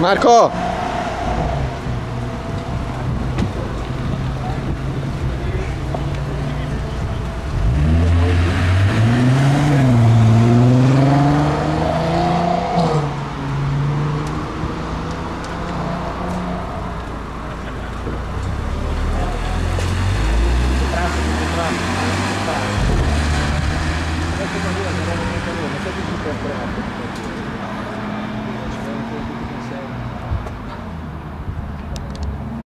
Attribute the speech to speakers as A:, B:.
A: Marco!